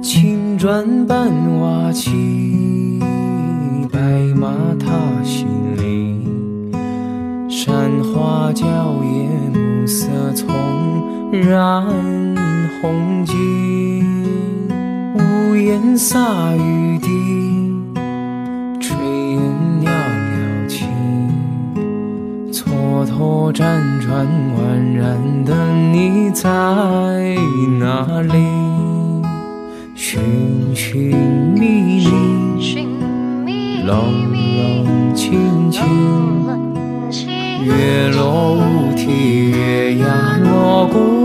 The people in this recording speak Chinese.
青砖伴瓦漆，白马踏新泥。山花娇艳，暮色丛染红巾。屋檐洒雨滴，炊烟袅袅起。蹉跎辗转宛然的你在哪里？寻寻觅觅，冷觅，冷清清。清月落乌啼，月牙落孤井。